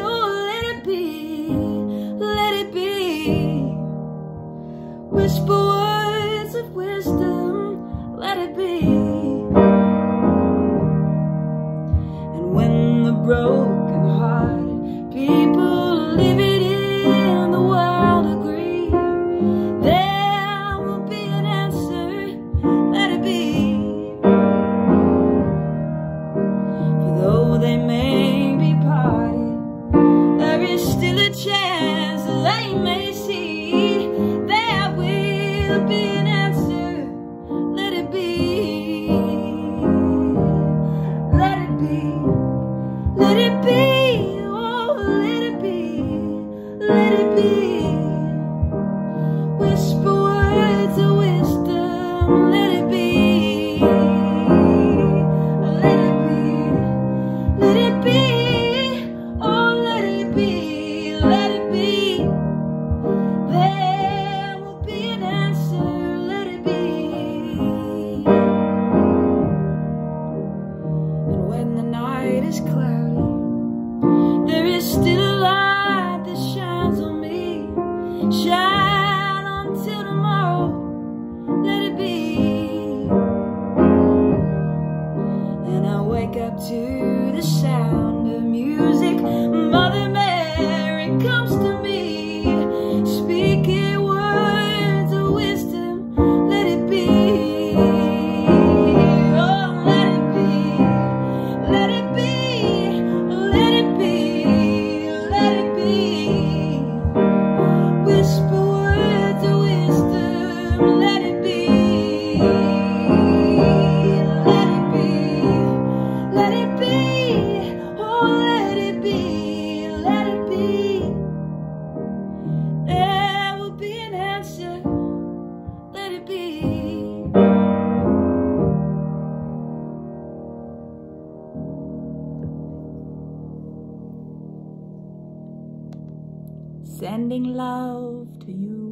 Oh, let it be, let it be. Whisper words of wisdom, let it be. And when the broken will be is cloudy, there is still a light that shines on me. Shine until tomorrow, let it be. And I wake up to the sound of music. Let it be. Oh, let it be. Let it be. There will be an answer. Let it be. Sending love to you